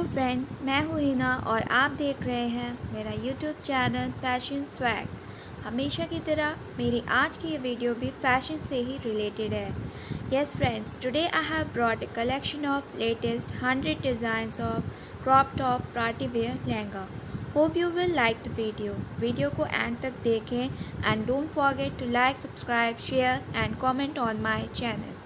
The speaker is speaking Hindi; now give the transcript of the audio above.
हेलो फ्रेंड्स मैं हूँ और आप देख रहे हैं मेरा यूट्यूब चैनल फ़ैशन स्वैग हमेशा की तरह मेरी आज की ये वीडियो भी फ़ैशन से ही रिलेटेड है। Yes friends today I have brought a collection of latest hundred designs of crop top party wear lehenga hope you will like the video video को एंड तक देखें and don't forget to like subscribe share and comment on my channel